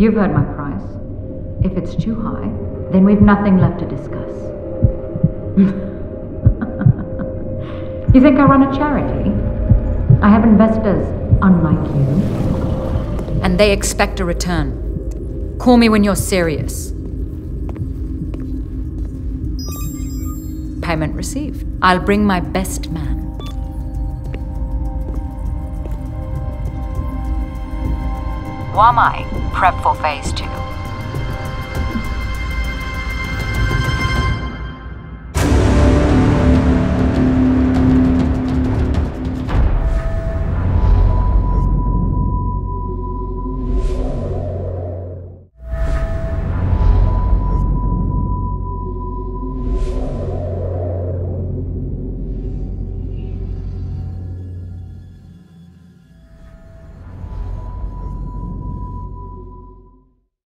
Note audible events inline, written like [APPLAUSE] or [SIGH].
You've heard my price. If it's too high, then we've nothing left to discuss. [LAUGHS] you think I run a charity? I have investors unlike you. And they expect a return. Call me when you're serious. Payment received. I'll bring my best man. Wamai, prep for phase two.